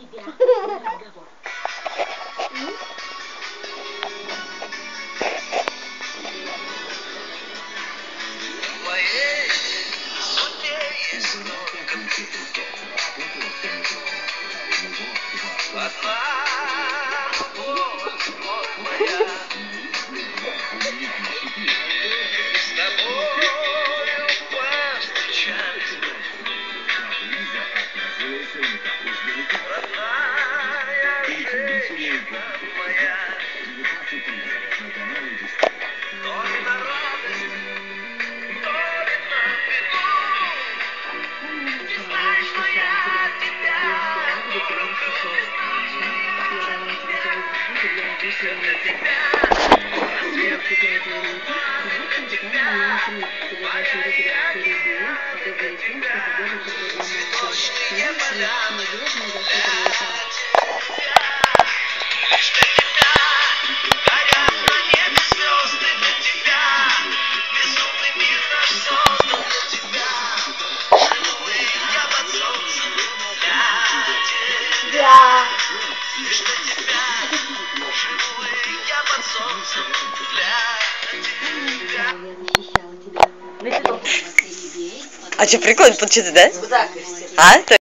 我耶，我爹也是。啊啊啊！Я не знаю, что Надежная защита что тебя живу я под солнцем для тебя. А что, прикольно получится, да? А?